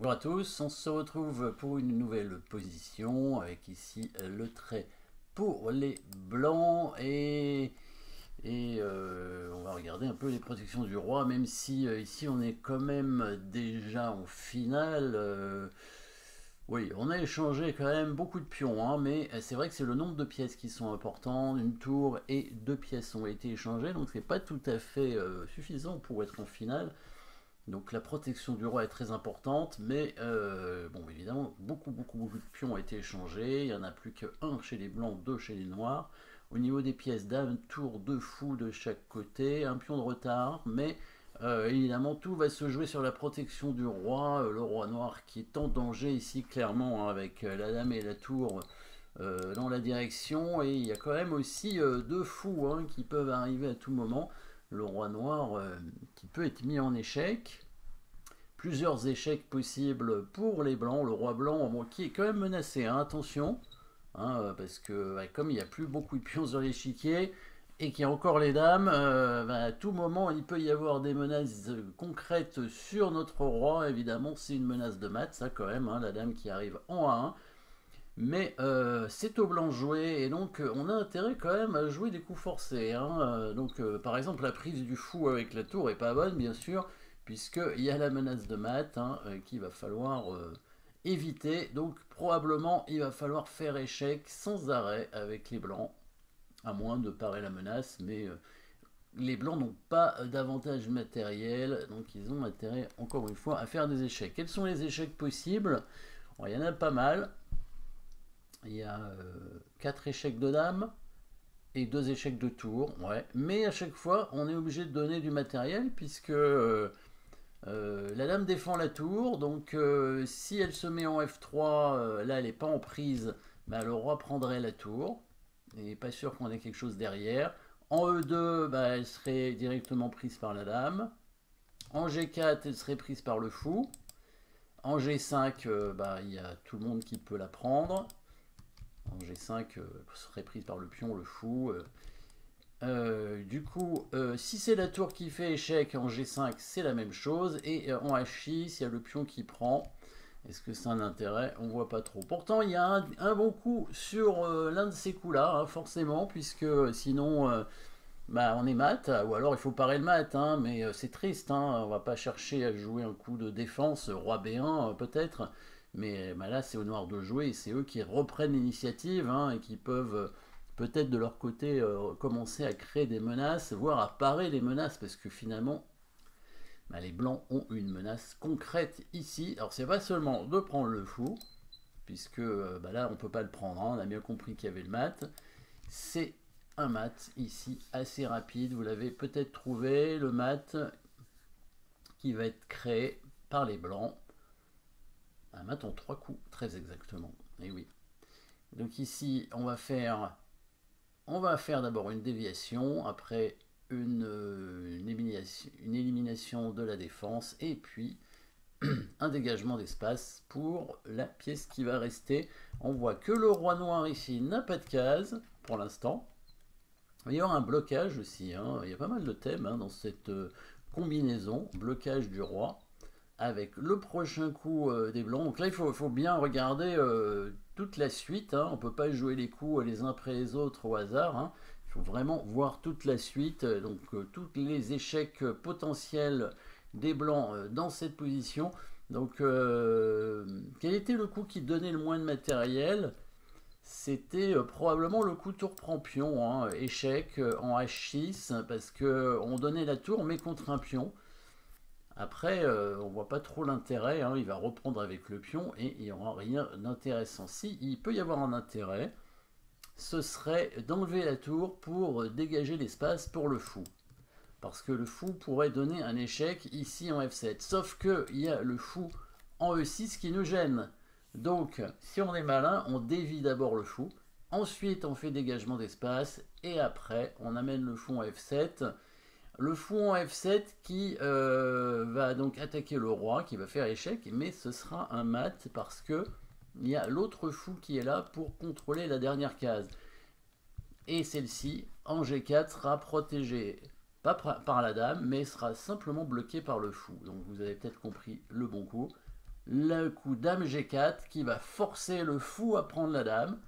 Bonjour à tous, on se retrouve pour une nouvelle position avec ici le trait pour les blancs et, euh, on va regarder un peu les protections du roi même si euh, ici on est quand même déjà en finale euh, oui on a échangé quand même beaucoup de pions hein, mais c'est vrai que c'est le nombre de pièces qui sont importants une tour et deux pièces ont été échangées donc c'est pas tout à fait suffisant pour être en finale donc la protection du roi est très importante, mais euh, bon évidemment beaucoup beaucoup beaucoup de pions ont été échangés, il n'y en a plus qu'un chez les blancs, deux chez les noirs. Au niveau des pièces dame, tour, deux fous de chaque côté, un pion de retard, mais euh, évidemment tout va se jouer sur la protection du roi, euh, le roi noir qui est en danger ici clairement hein, avec la dame et la tour dans la direction, et il y a quand même aussi deux fous hein, qui peuvent arriver à tout moment le roi noir euh, qui peut être mis en échec. Plusieurs échecs possibles pour les blancs. Le roi blanc qui est quand même menacé, hein, attention. Hein, euh, parce que comme il n'y a plus beaucoup de pions sur l'échiquier et qu'il y a encore les dames, euh, ben, à tout moment il peut y avoir des menaces concrètes sur notre roi. Évidemment c'est une menace de mat, ça quand même, hein, la dame qui arrive en 1 mais euh, c'est au blanc joué, et donc euh, on a intérêt quand même à jouer des coups forcés. Hein. Euh, donc par exemple la prise du fou avec la tour est pas bonne bien sûr, puisqu'il y a la menace de mat hein, qu'il va falloir éviter. Donc probablement il va falloir faire échec sans arrêt avec les blancs, à moins de parer la menace, mais les blancs n'ont pas d'avantage matériel, donc ils ont intérêt encore une fois à faire des échecs. Quels sont les échecs possibles? Il y en a pas mal il y a 4 euh, échecs de dame et 2 échecs de tour. Mais à chaque fois, on est obligé de donner du matériel puisque euh, euh, la dame défend la tour. Donc si elle se met en F3, là elle n'est pas en prise, bah, le roi prendrait la tour. Et pas sûr qu'on ait quelque chose derrière. En E2, bah, elle serait directement prise par la dame. En G4, elle serait prise par le fou. En G5, bah, il y a tout le monde qui peut la prendre. En G5 euh, serait prise par le pion, le fou. Euh. Euh, du coup, si c'est la tour qui fait échec en G5, c'est la même chose. Et en H6, il y a le pion qui prend. Est-ce que c'est un intérêt? On voit pas trop. Pourtant, il y a un, bon coup sur l'un de ces coups-là, hein, forcément, puisque sinon, bah, on est mat. Ou alors, il faut parer le mat, hein, mais c'est triste. Hein, on va pas chercher à jouer un coup de défense, roi B1 peut-être. Mais bah là, c'est au noir de jouer c'est eux qui reprennent l'initiative hein, et qui peuvent euh, peut-être de leur côté euh, commencer à créer des menaces, voire à parer les menaces, parce que finalement, bah, les blancs ont une menace concrète ici. Alors, c'est pas seulement de prendre le fou, puisque euh, bah, là, on peut pas le prendre, hein, on a bien compris qu'il y avait le mat. C'est un mat ici assez rapide, vous l'avez peut-être trouvé, le mat qui va être créé par les blancs un mat trois coups, très exactement. Eh oui. Donc ici, on va faire, on va faire d'abord une déviation, après une, une, élimination, une, élimination, de la défense, et puis un dégagement d'espace pour la pièce qui va rester. On voit que le roi noir ici n'a pas de case, pour l'instant. Il y aura un blocage aussi, hein. il y a pas mal de thèmes hein, dans cette euh, combinaison, blocage du roi avec le prochain coup euh, des blancs. Donc là, il faut, bien regarder euh, toute la suite. Hein. On ne peut pas jouer les coups les uns après les autres au hasard. Hein. Il faut vraiment voir toute la suite, donc euh, tous les échecs potentiels des blancs dans cette position. Donc, quel était le coup qui donnait le moins de matériel? C'était probablement le coup tour prend pion, hein. échec en H6, parce qu'on donnait la tour mais contre un pion. Après, euh, on voit pas trop l'intérêt, hein. il va reprendre avec le pion et il n'y aura rien d'intéressant. Si il peut y avoir un intérêt, ce serait d'enlever la tour pour dégager l'espace pour le fou. Parce que le fou pourrait donner un échec ici en F7. Sauf qu'il y a le fou en E6 qui nous gêne. Donc, si on est malin, on dévie d'abord le fou. Ensuite, on fait dégagement d'espace. Et après, on amène le fou en F7 le fou en F7 qui euh, va donc attaquer le roi, qui va faire échec, mais ce sera un mat parce que il y a l'autre fou qui est là pour contrôler la dernière case. Et celle-ci, en G4, sera protégée, pas par la dame, mais sera simplement bloquée par le fou. Donc vous avez peut-être compris le bon coup. le coup dame G4 qui va forcer le fou à prendre la dame.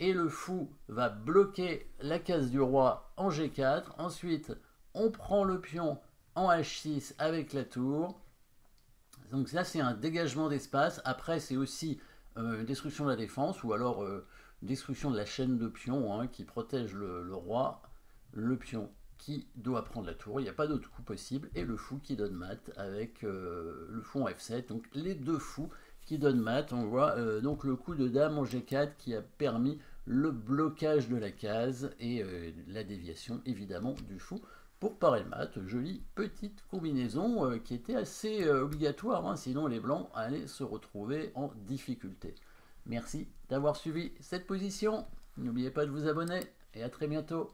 Et le fou va bloquer la case du roi en G4. Ensuite, on prend le pion en H6 avec la tour. Donc là, c'est un dégagement d'espace. Après, c'est aussi euh, une destruction de la défense ou alors euh, destruction de la chaîne de pions hein, qui protège le, roi, le pion qui doit prendre la tour. Il n'y a pas d'autre coup possible. Et le fou qui donne mat avec euh, le fou en F7. Donc les deux fous qui donnent mat. On voit donc le coup de dame en G4 qui a permis le blocage de la case et la déviation évidemment du fou pour parer le mat. Jolie petite combinaison euh, qui était assez euh, obligatoire, hein, sinon les blancs allaient se retrouver en difficulté. Merci d'avoir suivi cette position. N'oubliez pas de vous abonner et à très bientôt.